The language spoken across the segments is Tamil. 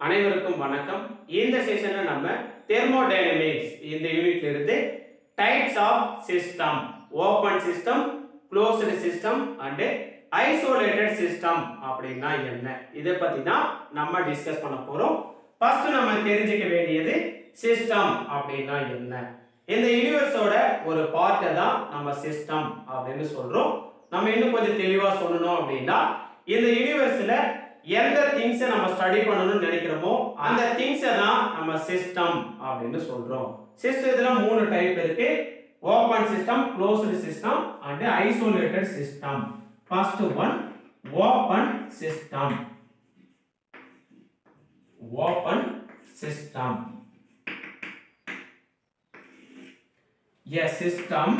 அனைவருக்கும் வணக்கம். இந்த செஷன்ல நம்ம தெர்மோடைனமிக்ஸ் இந்த யூனிட்ல இருந்து types of system open system closed system and isolated system அப்படின்னா என்ன? இதை பத்தி தான் நம்ம டிஸ்கஸ் பண்ண போறோம். ஃபர்ஸ்ட் நம்ம தெரிஞ்சுக்க வேண்டியது சிஸ்டம் அப்படின்னா என்ன? இந்த யூனிவர்ஸோட ஒரு பார்ட்டை தான் நம்ம சிஸ்டம் அப்படின்னு சொல்றோம். நம்ம இன்னும் கொஞ்சம் தெளிவா சொல்லணும் அப்படின்னா இந்த யூனிவர்ஸ்ல எந்த திங்ஸை நம்ம ஸ்டடி பண்ணணும்னு நினைக்கிறோமோ அந்த திங்ஸை தான் நம்ம சிஸ்டம் அப்படின்னு சொல்றோம். சிஸ்டத்துல மூணு டைப் இருக்கு. Open system closed system and isolated system first one open system open system a system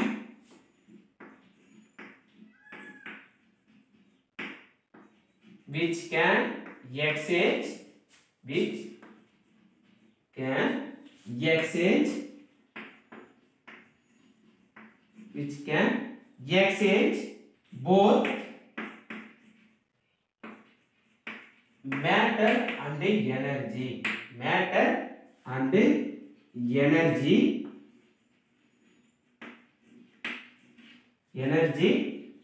which can exchange which can exchange which can exchange both matter and energy matter and energy energy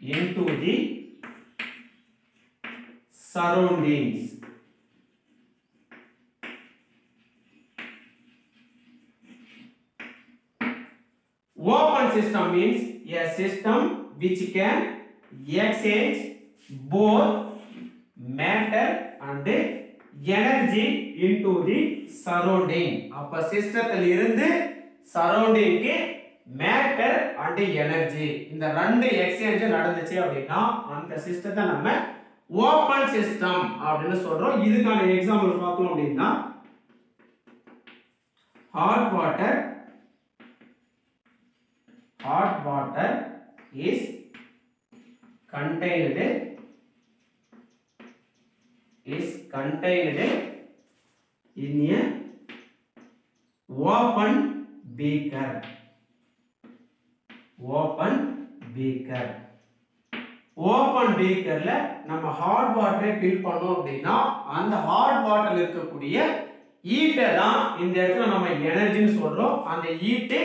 into the surroundings open system means a system which can exchange both matter and energy into the surrounding அப்ப சிஸ்டத்தில் இருந்து சரௌண்டிங்க்கு மேட்டர் அண்ட் எனர்ஜி இந்த ரெண்டு எக்ஸ்சேஞ்ச் நடந்துச்சு அப்படின்னா அந்த சிஸ்டத்தை நம்ம ஓபன் சிஸ்டம் அப்படின்னு சொல்றோம். இதுக்கான எக்ஸாம்பிள் பார்த்தோம் அப்படின்னா hot water hot water is contained is contained in a open beaker. Open beaker open பீக்கரில் நம்ம ஹாட் வாட்டரை ஃபில் பண்ணோம் அப்படின்னா அந்த ஹாட் வாட்டரில் இருக்கக்கூடிய ஈட்டை தான் இந்த இடத்துல நம்ம எனர்ஜின்னு சொல்கிறோம் அந்த ஈட்டு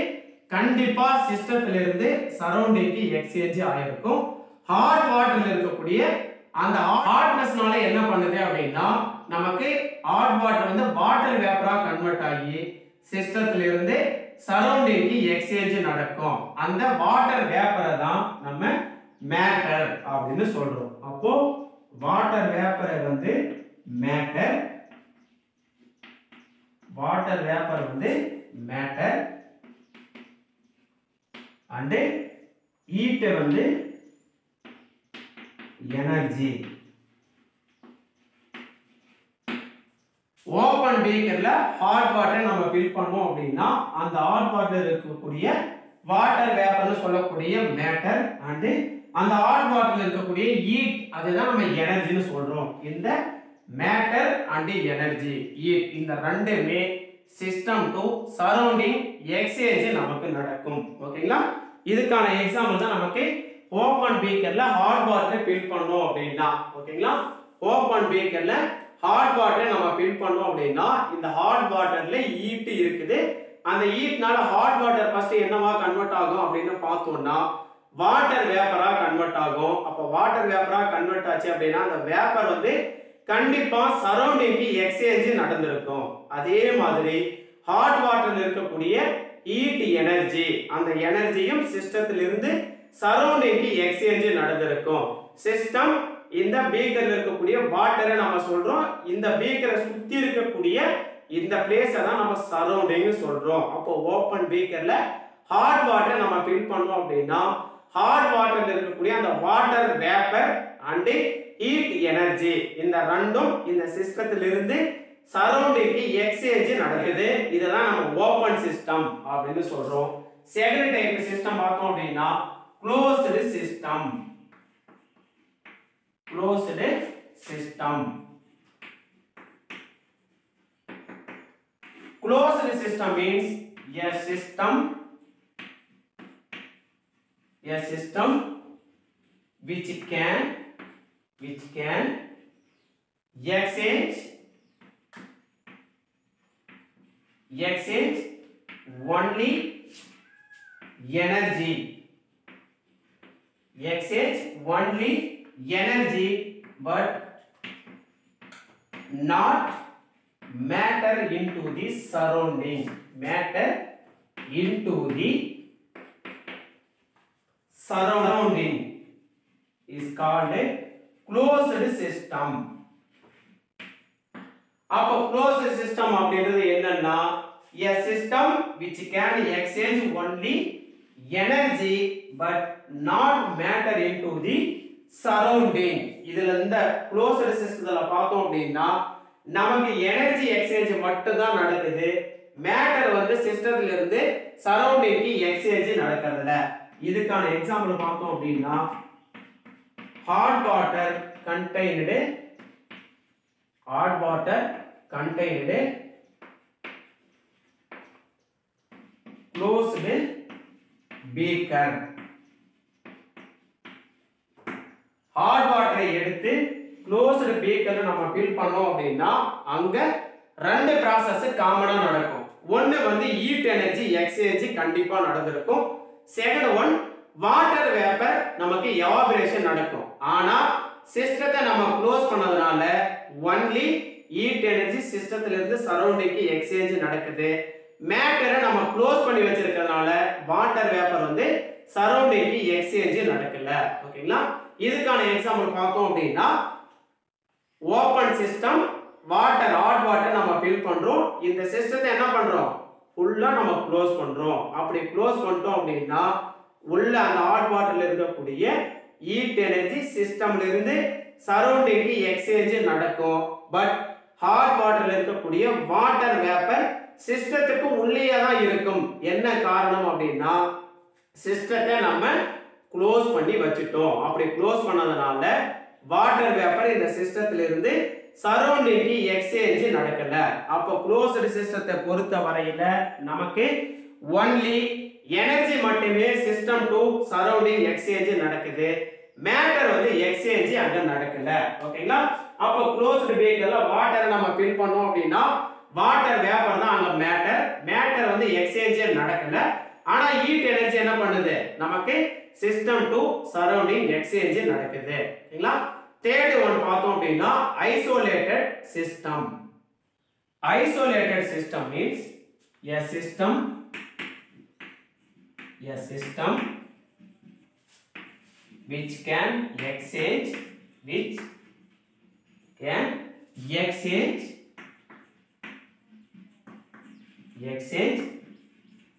கண்டிப்பாக சிஸ்டத்திலிருந்து சரௌண்டிங்க்கு எக்ஸ்சேஞ்ச் ஆகிருக்கும் ஹாட் வாட்டரில் இருக்கக்கூடிய அந்த ஹாட்னஸ்னால என்ன பண்ணுது அப்படின்னா நமக்கு ஹாட் வாட்டர் வந்து வாட்டர் வேப்பராக கன்வெர்ட் ஆகி சிஸ்டத்திலிருந்து சரௌண்டிங்க்கு எக்ஸ்சேஞ்ச் நடக்கும். அந்த வாட்டர் வேப்பரை தான் நம்ம மேட்டர் அப்படின்னு சொல்றோம். அப்போ வாட்டர் வேப்பரை வந்து மேட்டர் வாட்டர் வேப்பர் வந்து மேட்டர் அண்டு ஈட்டை வந்து எனர்ஜி ஓப்பன் பீக்கர்ல ஹாட் வாட்டர் நம்ம ஃபில் பண்ணோம் அப்படின்னா அந்த ஹாட் வாட்டர் இருக்கக்கூடிய வாட்டர் வேப்பர்னு சொல்லக்கூடிய மேட்டர் அண்டு அந்த ஹாட் வாட்டர்ல இருக்கக்கூடிய ஈட் அதுதான் நம்ம எனர்ஜின்னு சொல்றோம். இந்த மேட்டர் அண்ட் எனர்ஜி ஈட் இந்த ரெண்டுமே சிஸ்டம் டு சரௌண்டிங் எக்ஸ்சேஞ்ச் நமக்கு நடக்கும். ஓகேங்களா இதுக்கான எக்ஸாம்பிள் தான் நமக்கு ஓபன் பீக்கர்ல ஹாட் வாட்டரை ஃபில் பண்ணோம் அப்படின்னா. ஓகேங்களா ஓபன் பீக்கர்ல ஹாட் வாட்டரை நம்ம ஃபில் பண்ணோம் அப்படின்னா இந்த ஹாட் வாட்டர்ல ஈட்டு இருக்குது. அந்த ஈட்னால ஹாட் வாட்டர் ஃபர்ஸ்ட் என்னவா கன்வெர்ட் ஆகும் அப்படின்னு பார்த்தோம்னா வாட்டர் வேப்பரா கன்வெர்ட் ஆகும். அப்போ வாட்டர் வேப்பரா கன்வெர்ட் ஆச்சு அப்படின்னா அந்த வேப்பர் வந்து கண்டிப்பா சரௌண்டிங்க்கு எக்ஸ்சேஞ்ச் நடந்திருக்கும். அதே மாதிரி ஹாட் வாட்டர்ல இருக்கக்கூடிய ஹீட் எனர்ஜி அந்த எனர்ஜியும் சிஸ்டத்திலிருந்து சரௌண்டிங்க்கு எக்ஸ்சேஞ்ச் நடந்திருக்கும். சிஸ்டம் இந்த பீக்கர்ல இருக்கக்கூடிய வாட்டரை நம்ம சொல்றோம். இந்த பீக்கரை சுத்தி இருக்கக்கூடிய இந்த பிளேஸை தான் நம்ம சரௌண்டிங் சொல்றோம். அப்போ ஓப்பன் பீக்கர்ல ஹாட் வாட்டரை நம்ம ஃபில் பண்ணோம் அப்படின்னா ஹாட் வாட்டர்ல இருக்கக்கூடிய அந்த water vapour and heat energy இந்த ரெண்டும் இந்த சிஸ்டத்திலிருந்து சரௌண்டிங்கு சரௌண்டிங்க்கு எக்ஸ்சேஞ்ச் நடக்குது. இதுதான் நம்ம ஓப்பன் சிஸ்டம் அப்படின்னு சொல்றோம். செகண்ட் டைப் சிஸ்டம் பார்த்தோம் அப்படின்னா closed system closed system closed system means a system a system which can which can exchange exchange only energy exchange only energy but not matter into the surrounding matter into the surrounding is called a closed system அப்போ closed system அப்படின்றது என்னன்னா a system which can exchange only energy but not matter into the surrounding இதுல இந்த closed systemத்துல பார்த்தோம் அப்படின்னா நமக்கு எனர்ஜி எக்ஸ்சேஞ்ச் மட்டும் தான் நடக்குது மேட்டர் வந்து சிஸ்டத்துல இருந்து சரௌண்டிங்க்கு எக்ஸ்சேஞ்ச் நடக்கிறதுல இதுக்கான எக்ஸாம்பிள் பார்த்தோம் அப்படின்னா hot water contained hot water contained closed beaker hot வாட்டரை எடுத்து க்ளோஸ்டு பீக்கரை நம்ம ஃபில் பண்ணோம் அப்படின்னா அங்கே ரெண்டு ப்ராசஸ் காமனாக நடக்கும். ஒன்று வந்து ஹீட் எனர்ஜி எக்ஸ்சேஞ்ச் கண்டிப்பாக நடந்திருக்கும். செகண்ட் ஒன் வாட்டர் வேப்பர் நமக்கு எவாபரேஷன் நடக்கும். ஆனா சிஸ்டத்தை நம்ம க்ளோஸ் பண்ணதுனால ஒன்லி ஹீட் எனர்ஜி சிஸ்டத்துல இருந்து சரௌண்டிங்க்கு எக்ஸ்சேஞ்ச் நடக்குது. மேட்டரை நம்ம க்ளோஸ் பண்ணி வச்சிருக்கிறதுனால வாட்டர் வேப்பர் வந்து சரௌண்டிங்க்கு எக்ஸ்சேஞ்ச் நடக்கல. ஓகேங்களா? இதுக்கான எக்ஸாம்பிள் பார்த்தோம் அப்படின்னா open system water hot water நம்ம ஃபில் பண்றோம். இந்த சிஸ்டத்தை என்ன பண்றோம்? ஃபுல்லாக நம்ம க்ளோஸ் பண்ணுறோம் அப்படி க்ளோஸ் பண்ணிட்டோம் அப்படின்னா உள்ள அந்த ஹாட் வாட்டர்ல இருக்கக்கூடிய ஹீட் எனர்ஜி சிஸ்டம்லேருந்து சரௌண்டிங்க்கு நடக்கும். பட் ஹாட் வாட்டர்ல இருக்கக்கூடிய வாட்டர் வேப்பர் சிஸ்டத்துக்கு உள்ளேயே தான் இருக்கும். என்ன காரணம் அப்படின்னா சிஸ்டத்தை நம்ம க்ளோஸ் பண்ணி வச்சுட்டோம். அப்படி க்ளோஸ் பண்ணதுனால வாட்டர் வேப்பர் இந்த சிஸ்டத்துலேருந்து சரௌண்டிங்க்கு எக்ஸ்சேஞ்சு நடக்கல. அப்போ க்ளோஸ்டு சிஸ்டத்தை பொறுத்த வரையில நமக்கு ஒன்லி எனர்ஜி மட்டுமே சிஸ்டம் டு சரௌண்டிங் எக்ஸ்சேஞ்சு நடக்குது. மேட்டர் வந்து எக்ஸ்சேஞ்சு அங்கே நடக்கல. ஓகேங்களா அப்போ க்ளோஸ்டு பேக்கில் வாட்டரை நம்ம ஃபில் பண்ணோம் அப்படின்னா வாட்டர் வேப்பர் தான் அங்கே மேட்டர் மேட்டர் வந்து எக்ஸ்சேஞ்சே நடக்கல. ஆனால் ஹீட் எனர்ஜி என்ன பண்ணுது? நமக்கு சிஸ்டம் டு சரௌண்டிங் எக்ஸ்சேஞ்சு நடக்குது. ஓகேங்களா தேர்ட் ஒன் பார்த்தோம் அப்படின்னா isolated system isolated system means a system a system which can exchange which can exchange exchange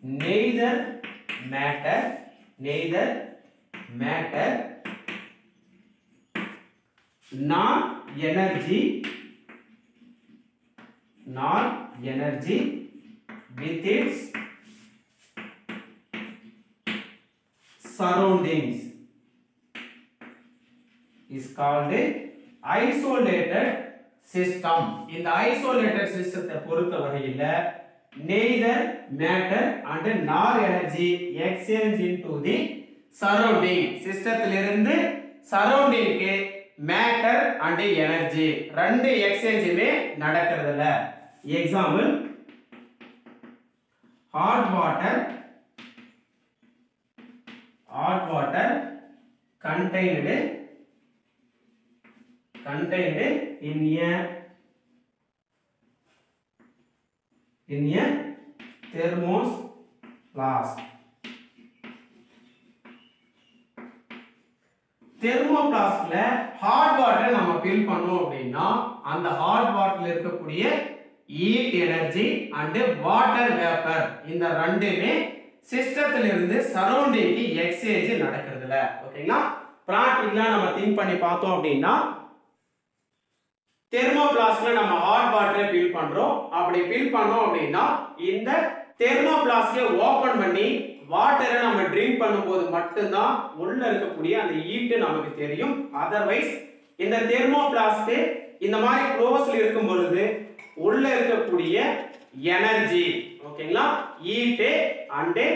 neither matter neither matter nor energy nor energy with its surroundings is called a isolated system இந்த isolated system பொறுத்த வரையில neither matter and nor energy exchange into the surrounding சிஸ்டத்திலிருந்து சரௌண்டிங்க்கு மேட்டர் அண்டு எனர்ஜி ரெண்டு எக்ஸ்சேஞ்சுமே நடக்கிறதுல example hot water hot water contained contained in a in a thermos தெர்மோபிளாஸ்ட்ல ஹாட் வாட்டரை நம்ம ஃபில் பண்ணோம் அப்படின்னா அந்த ஹாட் வாட்டர்ல இருக்கக்கூடிய heat energy and water vapour இந்த ரெண்டுமே சிஸ்டத்துல இருந்து சரௌண்டிங்க்கு எக்ஸ்சேஞ்ச் நடக்கிறதுல ஓகேங்களா ப்ராக்டிக்கலா நம்ம திங்க் பண்ணி பார்த்தோம் அப்படின்னா தெர்மோபிளாஸ்ட்ல நம்ம ஹாட் வாட்டரை ஃபில் பண்றோம். அப்படி ஃபில் பண்ணோம் அப்படின்னா இந்த தெர்மோபிளாஸ்கை ஓபன் பண்ணி வாட்டரை நம்ம பண்ணும்போது மட்டும்தான் உள்ள இருக்கக்கூடிய அந்த ஈட்டு நமக்கு தெரியும். அதர்வைஸ் இந்த தெர்மோபிளாஸ்ட் இந்த மாதிரி க்ளோஸ்ல இருக்கும் பொழுது உள்ள இருக்கக்கூடிய எனர்ஜி ஓகேங்களா ஈட்டு அண்டு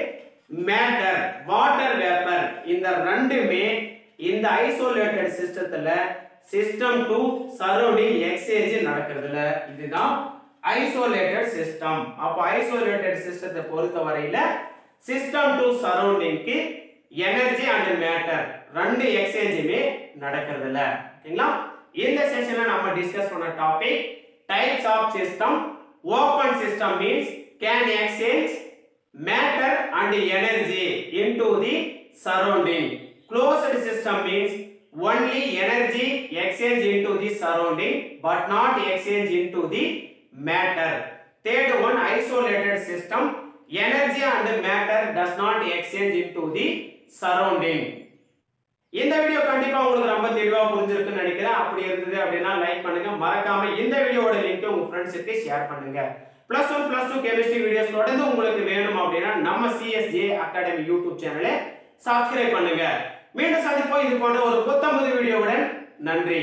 மேட்டர் வாட்டர் வேப்பர் இந்த ரெண்டுமே இந்த ஐசோலேட்டட் சிஸ்டத்துல சிஸ்டம் டு சரௌண்டிங் எக்ஸ்சேஞ்ச் நடக்கிறதுல இதுதான் ஐசோலேட்டட் சிஸ்டம் அப்போ ஐசோலேட்டட் சிஸ்டத்தை பொறுத்த வரையில சிஸ்டம் டு சரௌண்டிங்க்கு எனர்ஜி அண்ட் மேட்டர் ரெண்டு எக்ஸ்சேஞ்சுமே நடக்கிறது இல்ல ஓகேங்களா இந்த செஷன்ல நம்ம டிஸ்கஸ் பண்ண topic types of system open system means can exchange matter and energy into the surrounding closed system means only energy exchange into the surrounding but not exchange into the matter. Third one isolated system. Energy and matter does not exchange into the surrounding. இந்த வீடியோ கண்டிப்பா உங்களுக்கு ரொம்ப தெளிவா புரிஞ்சிருக்குன்னு நினைக்கிறேன். அப்படி இருந்தது அப்படின்னா லைக் பண்ணுங்க. மறக்காம இந்த வீடியோட லிங்க் உங்க ஃப்ரெண்ட்ஸுக்கு ஷேர் பண்ணுங்க. Plus one plus two chemistry videos தொடர்ந்து உங்களுக்கு வேணும் அப்படின்னா நம்ம சிஎஸ்ஜே அகாடமி யூடியூப் சேனலை சப்ஸ்கிரைப் பண்ணுங்க. மீண்டும் சந்திப்போம். இது போன்ற ஒரு புத்தம்பது வீடியோவுடன் நன்றி.